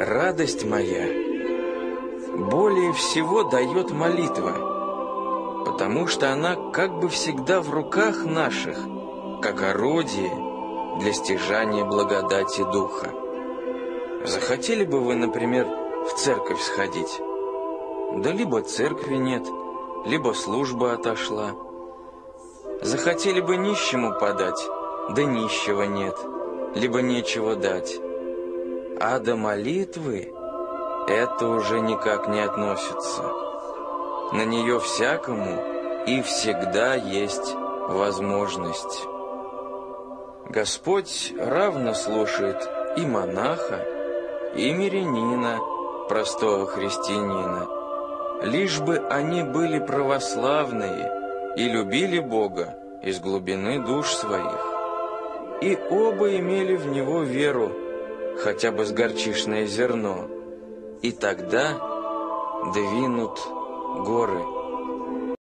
радость моя, более всего дает молитва, потому что она как бы всегда в руках наших, как орудие для стяжания благодати Духа. Захотели бы вы, например, в церковь сходить? Да либо церкви нет, либо служба отошла. Захотели бы нищему подать, да нищего нет, либо нечего дать. А до молитвы это уже никак не относится. На нее всякому и всегда есть возможность. Господь равно слушает и монаха, и мирянина, простого христианина, лишь бы они были православные и любили Бога из глубины душ своих. И оба имели в Него веру, хотя бы с горчишное зерно, и тогда двинут горы.